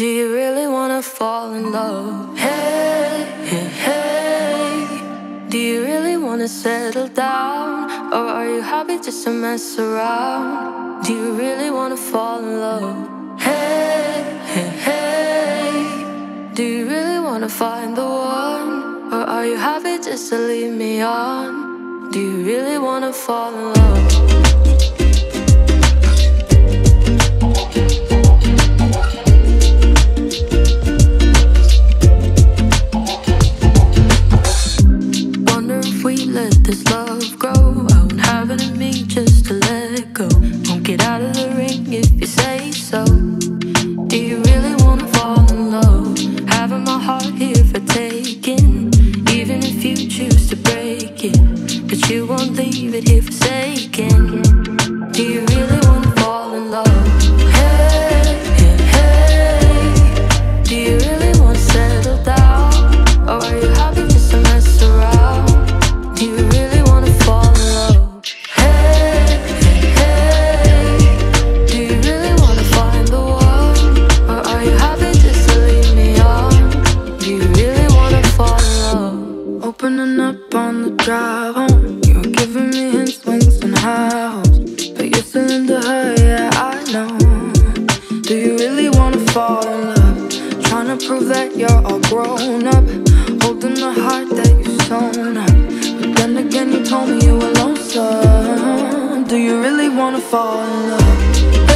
Do you really wanna fall in love? Hey, hey, hey. Do you really wanna settle down? Or are you happy just to mess around? Do you really wanna fall in love? Hey, hey, hey. Do you really wanna find the one? Or are you happy just to leave me on? Do you really wanna fall in love? This love grow. I won't have it in me just to let go. Won't get out of the ring if you say so. Do you really wanna fall in love? Having my heart here for taking. Even if you choose to break it, but you won't leave it here forsaken. Opening up on the drive home. You were giving me hints, winks, and high hopes. But you're still into her, yeah, I know. Do you really wanna fall in love? Trying to prove that you're all grown up. Holding the heart that you've sewn up. But then again, you told me you were lonesome. Do you really wanna fall in love?